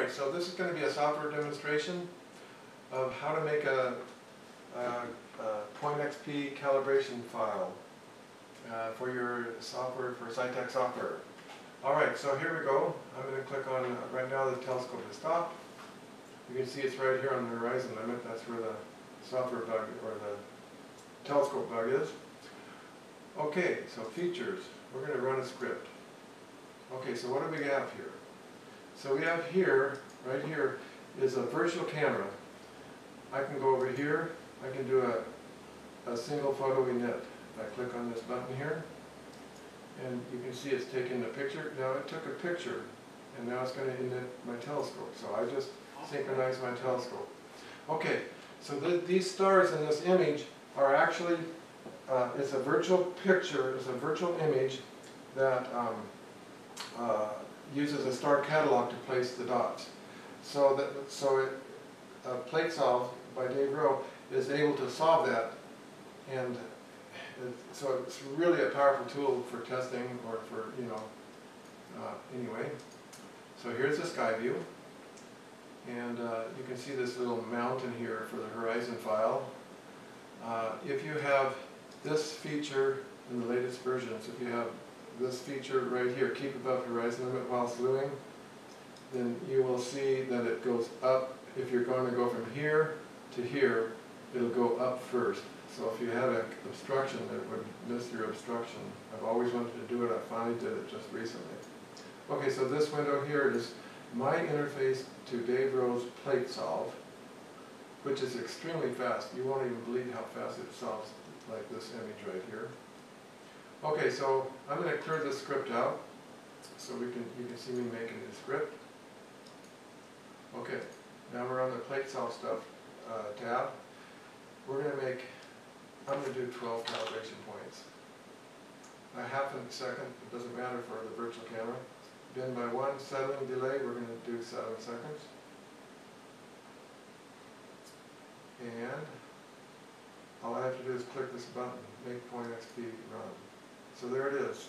right, so this is gonna be a software demonstration of how to make a, a, a Point XP calibration file uh, for your software, for SiTech software. All right, so here we go. I'm gonna click on, uh, right now the telescope is stopped. You can see it's right here on the horizon limit, that's where the software bug, or the telescope bug is. Okay, so features, we're gonna run a script. Okay, so what do we have here? So we have here, right here, is a virtual camera. I can go over here, I can do a, a single photo. If I click on this button here, and you can see it's taking the picture. Now it took a picture, and now it's gonna init my telescope. So I just synchronize my telescope. Okay, so th these stars in this image are actually, uh, it's a virtual picture, it's a virtual image that um, uh, uses a star catalog to place the dots. So that, so it, uh, Plate Solve by Dave Rowe is able to solve that. And it, so it's really a powerful tool for testing or for, you know, uh, anyway. So here's the sky view. And uh, you can see this little mountain here for the horizon file. Uh, if you have this feature in the latest versions, if you have this feature right here, keep above horizon limit while slewing, then you will see that it goes up. If you're going to go from here to here, it'll go up first. So if you had an obstruction, it would miss your obstruction. I've always wanted to do it, I finally did it just recently. Okay, so this window here is my interface to Dave Rowe's plate solve, which is extremely fast. You won't even believe how fast it solves like this image right here. Okay, so I'm going to clear this script out so we can you can see me making the script. Okay, now we're on the plate solve stuff uh, tab. We're going to make, I'm going to do 12 calibration points. A half a second, it doesn't matter for the virtual camera. Then by one settling delay, we're going to do seven seconds. And all I have to do is click this button, make point XP run. So there it is.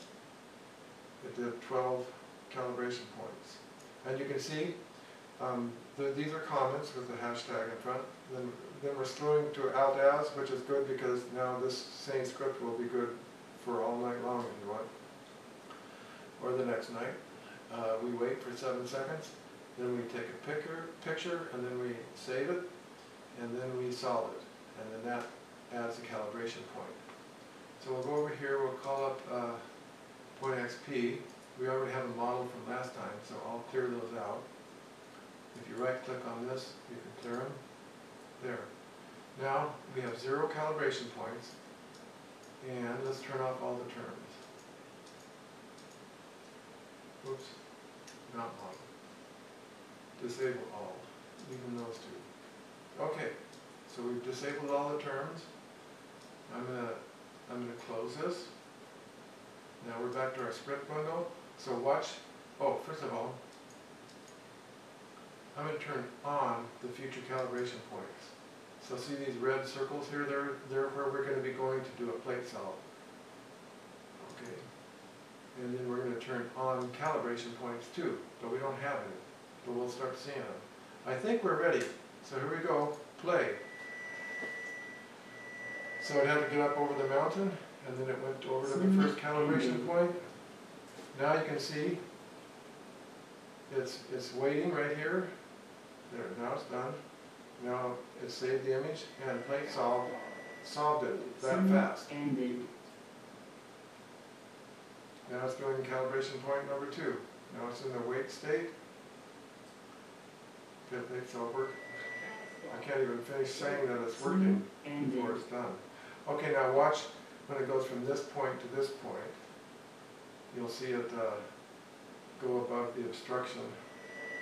It did 12 calibration points. And you can see, um, the, these are comments with the hashtag in front. Then, then we're slewing to alt-az, which is good because now this same script will be good for all night long if you want. Or the next night. Uh, we wait for seven seconds, then we take a picture, picture, and then we save it, and then we solve it. And then that adds a calibration point. So we'll go over here, we'll call up uh, point XP. We already have a model from last time, so I'll clear those out. If you right click on this, you can clear them. There. Now, we have zero calibration points, and let's turn off all the terms. Oops, not model. Disable all, even those two. Okay, so we've disabled all the terms. I'm gonna, I'm gonna close this. Now we're back to our script window. So watch, oh, first of all, I'm gonna turn on the future calibration points. So see these red circles here, they're, they're where we're gonna be going to do a plate solve. Okay. And then we're gonna turn on calibration points too, but we don't have any, but we'll start seeing them. I think we're ready, so here we go, play. So it had to get up over the mountain, and then it went over to the first calibration mm-hmm. point. Now you can see it's, it's waiting right here. There, now it's done. Now it saved the image and plate solved, solved it that fast. Ended. Now it's doing calibration point number two. Now it's in the wait state. It makes it work. I can't even finish saying that it's working before it's done. Okay, now watch when it goes from this point to this point. You'll see it uh, go above the obstruction,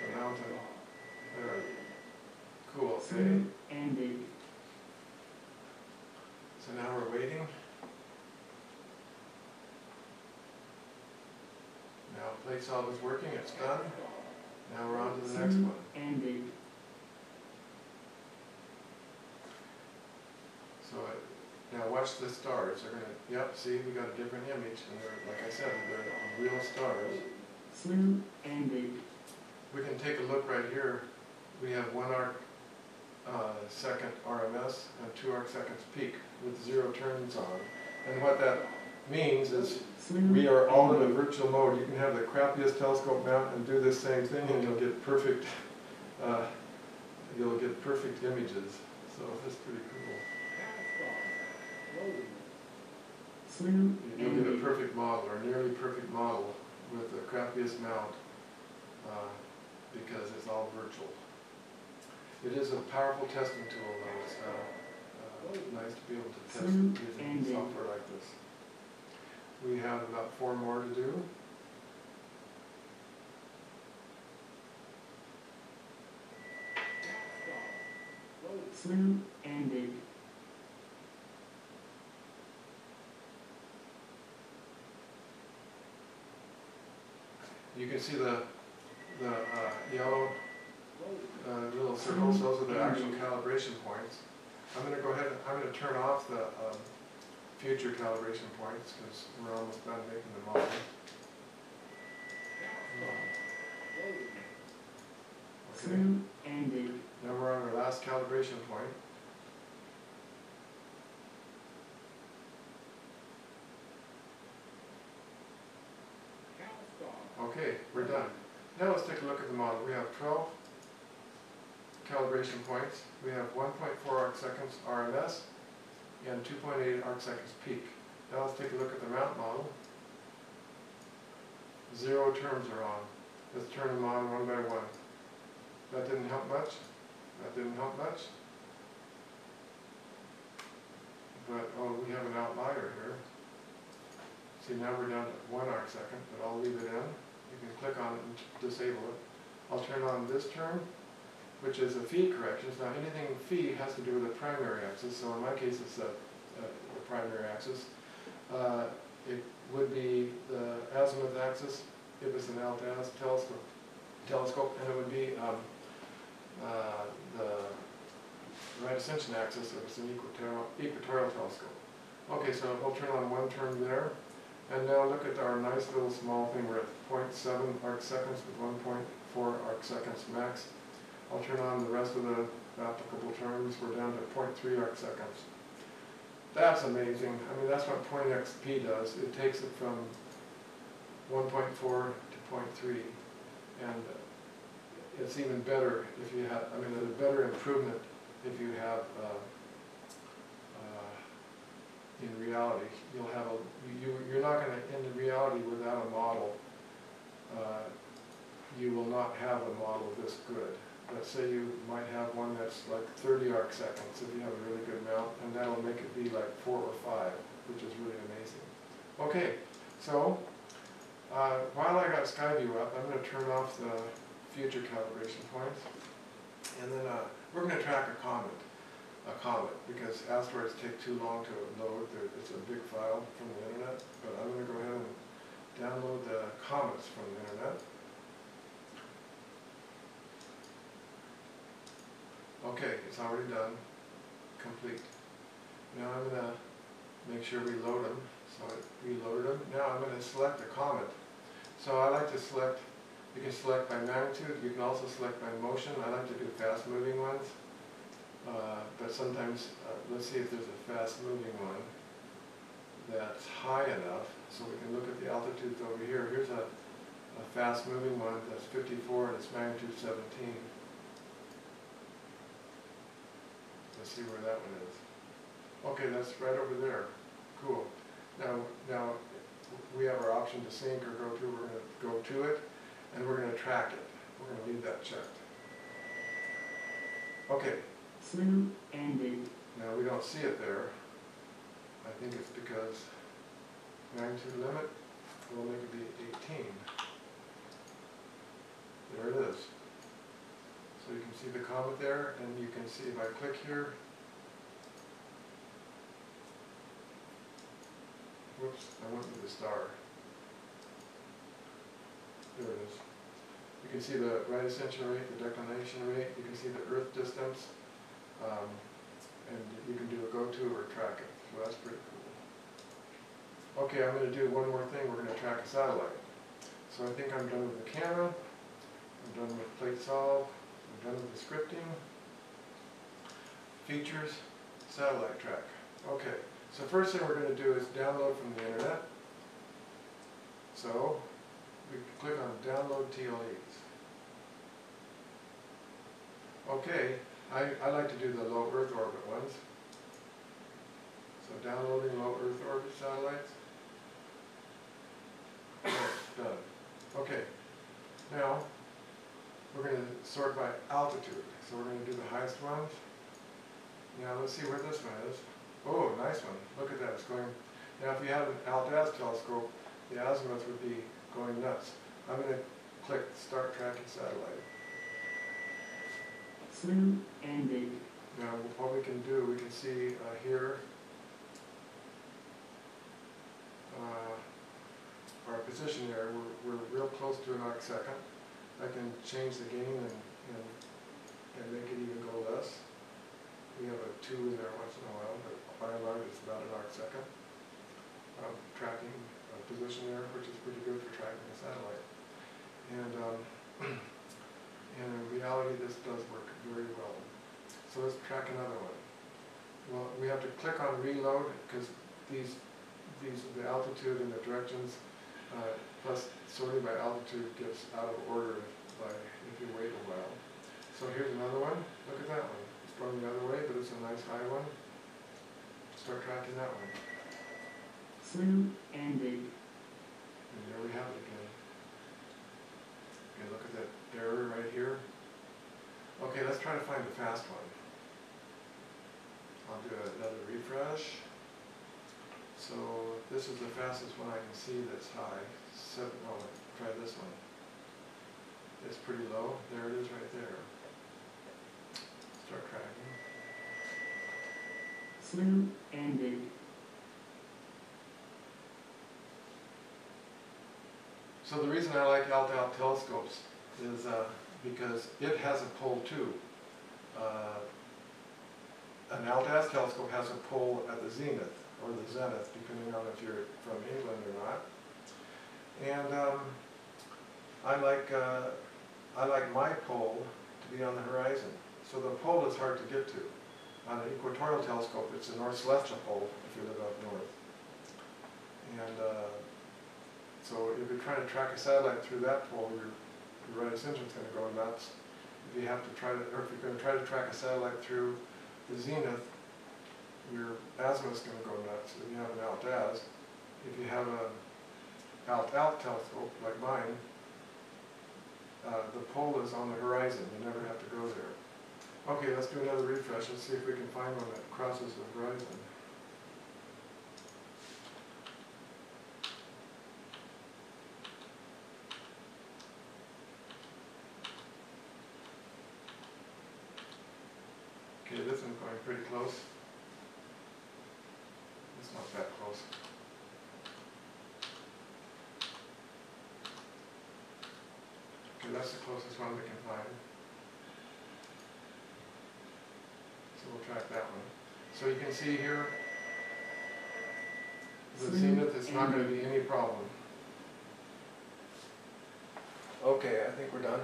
the mountain. There. Cool, ended. So now we're waiting. Now plate solve is working, it's done. Now we're on to the next one. Ended. So uh, now watch the stars. They're gonna, yep, see, we got a different image and they're, like I said, they're real stars. Slew ended. we can take a look right here. We have one arc uh, second RMS and two arc seconds peak with zero turns on. And what that means is we are all in a virtual mode. You can have the crappiest telescope mount and do this same thing and you'll get perfect, uh, you'll get perfect images. So that's pretty cool. Slew You'll get a perfect model or nearly perfect model with the crappiest mount uh, because it's all virtual. It is a powerful testing tool though. It's uh, uh, nice to be able to test Slew using software like this. We have about four more to do. Slew ended. You can see the, the uh, yellow uh, little circles, those are the actual calibration points. I'm gonna go ahead, I'm gonna turn off the um, future calibration points, because we're almost done making the model. Okay, now we're on our last calibration point. Okay, we're done. Now let's take a look at the model. We have twelve calibration points. We have one point four arc seconds RMS and two point eight arc seconds peak. Now let's take a look at the mount model. Zero terms are on. Let's turn them on one by one. That didn't help much. That didn't help much. But, oh, we have an outlier here. See, now we're down to one arc second, but I'll leave it in. You can click on it and disable it. I'll turn on this term, which is a feed corrections. Now, anything feed has to do with the primary axis, so in my case, it's a, a, the primary axis. Uh, it would be the azimuth axis if it's an Altaz telescope, telescope, and it would be, um, uh, the right ascension axis if it's an equatorial, equatorial telescope. Okay, so I'll turn on one term there. And now look at our nice little small thing, we're at 0.7 arc seconds with one point four arc seconds max. I'll turn on the rest of the applicable terms, we're down to 0.3 arc seconds. That's amazing, I mean, that's what point XP does, it takes it from one point four to 0.3, And it's even better if you have, I mean, a better improvement if you have, uh, in reality, you'll have a, you, you're not gonna, in reality, without a model, uh, you will not have a model this good. Let's say you might have one that's like thirty arc seconds, if you have a really good mount, and that'll make it be like four or five, which is really amazing. Okay, so, uh, while I got Skyview up, I'm gonna turn off the future calibration points. And then, uh, we're gonna track a comet, a comet, because asteroids take too long to load, They're- it's a big file from the internet, but I'm gonna go ahead and download the comets from the internet. Okay, it's already done, complete. Now I'm gonna make sure we load them, so it reloaded them. Now I'm gonna select a comet. So I like to select, you can select by magnitude, you can also select by motion. I like to do fast moving ones. Uh, but sometimes, uh, let's see if there's a fast moving one that's high enough, so we can look at the altitudes over here. Here's a, a fast moving one that's fifty-four and it's magnitude seventeen. Let's see where that one is. Okay, that's right over there. Cool. Now, now, we have our option to sync or go to, we're gonna go to it, and we're gonna track it. We're gonna leave that checked. Okay, Slew ended. now we don't see it there. I think it's because magnitude limit will make it be eighteen. There it is. So you can see the comet there, and you can see if I click here. Whoops, I went with the star. There it is. You can see the right ascension rate, the declination rate, you can see the earth distance, um, and you can do a go-to or track it, so that's pretty cool. Okay, I'm gonna do one more thing, we're gonna track a satellite. So I think I'm done with the camera, I'm done with plate solve, I'm done with the scripting. Features, satellite track. Okay, so first thing we're gonna do is download from the internet. So, we click on download TLEs. Okay, I, I like to do the low Earth orbit ones. So downloading low Earth orbit satellites. Done. Okay, now, we're gonna sort by altitude, so we're gonna do the highest ones. Now, let's see where this one is. Oh, nice one, look at that, it's going, now if you had an Altaz telescope, the azimuth would be going nuts. I'm gonna click start tracking satellite. Slew ended. Now, what we can do, we can see uh, here, uh, our position there, we're, we're real close to an arc second. I can change the gain and, and, and make it even go less. We have a two in there once in a while, but by and large, it's about an arc second. Um, tracking uh, position there, which is pretty good for tracking a satellite. And, um, and in reality, this does work very well. So let's track another one. Well, we have to click on reload, because these, these, the altitude and the directions, uh, plus sorting by altitude gets out of order by, if you wait a while. So here's another one, look at that one. It's going the other way, but it's a nice high one. Start tracking that one. Slew ended. And there we have it again. Look at that error right here. Okay, let's try to find the fast one. I'll do another refresh. So this is the fastest one I can see that's high. Seven, oh, try this one. It's pretty low. There it is right there. Start tracking. Slew ended. So the reason I like Alt-Alt telescopes is uh, because it has a pole too. Uh, An Altaz telescope has a pole at the zenith, or the zenith, depending on if you're from England or not. And um, I like, uh, I like my pole to be on the horizon. So the pole is hard to get to. On an equatorial telescope, it's a north celestial pole if you live up north. And uh, so if you're trying to track a satellite through that pole, your, your right ascension's gonna go nuts. If you have to try to, or if you're gonna try to track a satellite through the zenith, your azimuth's gonna go nuts. If you have an alt-az, if you have an alt-alt telescope like mine, uh, the pole is on the horizon, you never have to go there. Okay, let's do another refresh, let's see if we can find one that crosses the horizon. Okay, this one's going pretty close. It's close. Okay, that's the closest one we can find. So we'll track that one. So you can see here, the zenith is not gonna be any problem. Okay, I think we're done.